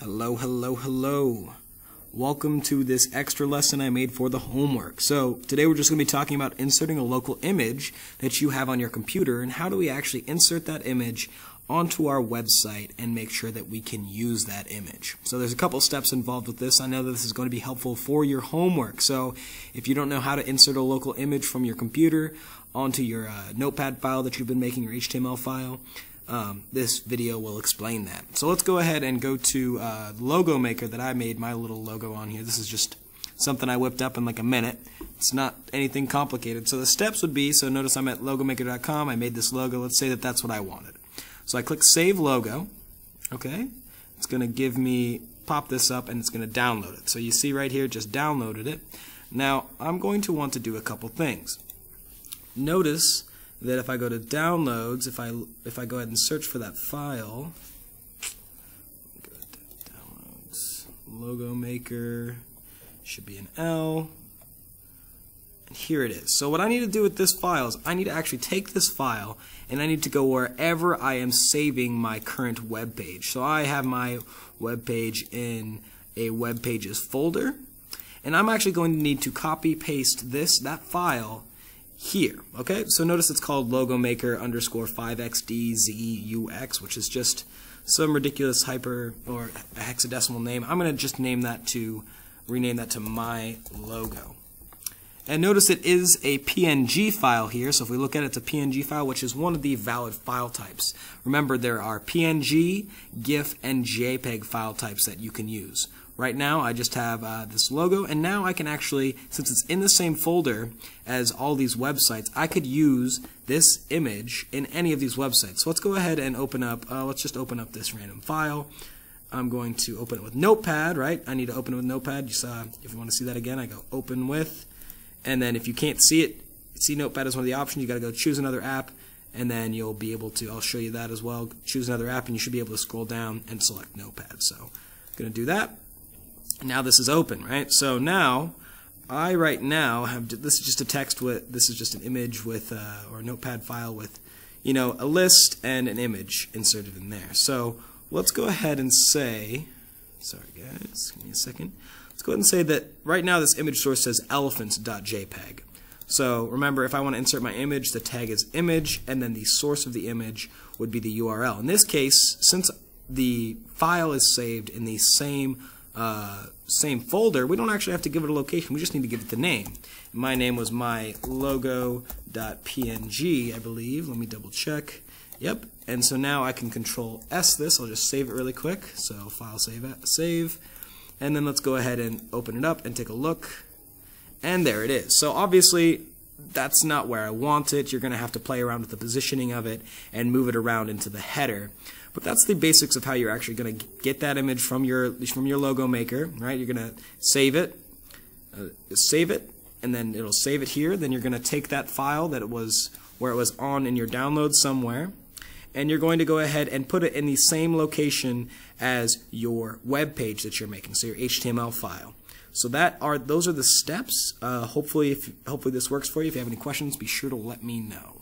Hello, hello, hello. Welcome to this extra lesson I made for the homework. So today we're just going to be talking about inserting a local image that you have on your computer and how do we actually insert that image onto our website and make sure that we can use that image. So there's a couple steps involved with this. I know that this is going to be helpful for your homework. So if you don't know how to insert a local image from your computer onto your uh, notepad file that you've been making, your HTML file, um, this video will explain that. So let's go ahead and go to uh, Logo Maker that I made my little logo on here. This is just something I whipped up in like a minute. It's not anything complicated. So the steps would be, so notice I'm at logomaker.com. I made this logo. Let's say that that's what I wanted. So I click Save Logo. Okay. It's going to give me, pop this up, and it's going to download it. So you see right here, just downloaded it. Now, I'm going to want to do a couple things. Notice that if I go to downloads, if I if I go ahead and search for that file, go to downloads, logo maker, should be an L, and here it is. So what I need to do with this file is I need to actually take this file and I need to go wherever I am saving my current web page. So I have my web page in a web pages folder, and I'm actually going to need to copy paste this that file here. Okay, so notice it's called logo maker underscore 5xdzux, which is just some ridiculous hyper or hexadecimal name. I'm going to just name that to rename that to my logo. And notice it is a PNG file here, so if we look at it, it's a PNG file, which is one of the valid file types. Remember, there are PNG, GIF, and JPEG file types that you can use. Right now, I just have uh, this logo, and now I can actually, since it's in the same folder as all these websites, I could use this image in any of these websites. So let's go ahead and open up, uh, let's just open up this random file. I'm going to open it with Notepad, right? I need to open it with Notepad. You saw, if you want to see that again, I go open with, and then if you can't see it, see Notepad as one of the options, you got to go choose another app, and then you'll be able to, I'll show you that as well, choose another app, and you should be able to scroll down and select Notepad. So I'm going to do that. Now this is open, right? So now, I right now have, this is just a text with, this is just an image with, uh, or a notepad file with, you know, a list and an image inserted in there. So let's go ahead and say, sorry guys, give me a second. Let's go ahead and say that right now this image source says elephants.jpg. So remember, if I want to insert my image, the tag is image, and then the source of the image would be the URL. In this case, since the file is saved in the same uh, same folder, we don't actually have to give it a location. We just need to give it the name. My name was my logo.png, I believe. Let me double check. Yep. And so now I can control S this. I'll just save it really quick. So file save, save. And then let's go ahead and open it up and take a look. And there it is. So obviously that's not where I want it. You're going to have to play around with the positioning of it and move it around into the header. But that's the basics of how you're actually going to get that image from your from your logo maker, right? You're going to save it, uh, save it, and then it'll save it here. Then you're going to take that file that it was where it was on in your download somewhere, and you're going to go ahead and put it in the same location as your web page that you're making, so your HTML file. So that are those are the steps. Uh, hopefully, if hopefully this works for you. If you have any questions, be sure to let me know.